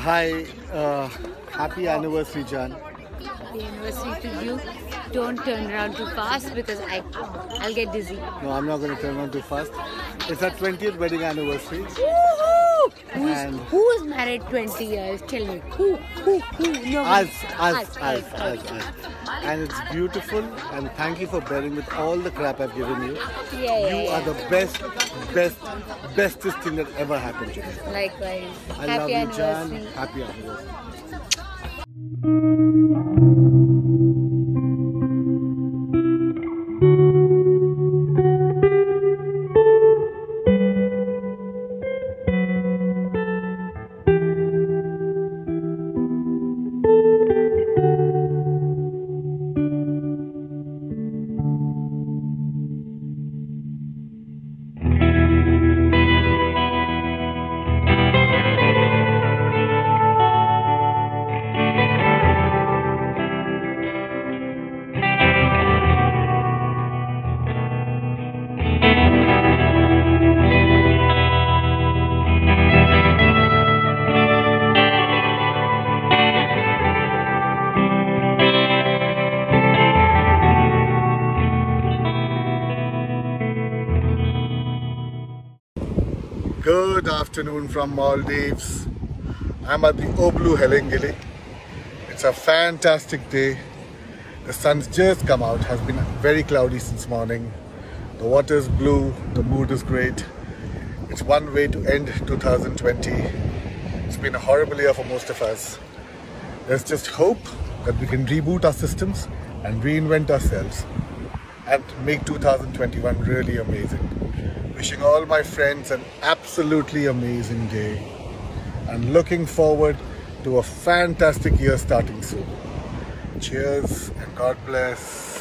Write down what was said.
Hi, uh, happy anniversary, Jan. Happy anniversary to you. Don't turn around too fast because I, I'll get dizzy. No, I'm not going to turn around too fast. It's our 20th wedding anniversary. Woohoo! Who's, And- who's married 20 years? Tell me. Who? Who? Who? No. Us, us, us, us, us. And it's beautiful. And thank you for bearing with all the crap I've given you. Yeah, yeah, You yeah. are the best, best, bestest thing that ever happened to me. Likewise. I Happy love you. Jan. Happy anniversary. Good afternoon from Maldives. I'm at the Oblu Helengeli. It's a fantastic day. The sun's just come out, has been very cloudy since morning. The water's blue, the mood is great. It's one way to end 2020. It's been a horrible year for most of us. There's just hope that we can reboot our systems and reinvent ourselves and make 2021 really amazing. Wishing all my friends an absolutely amazing day and looking forward to a fantastic year starting soon. Cheers and God bless.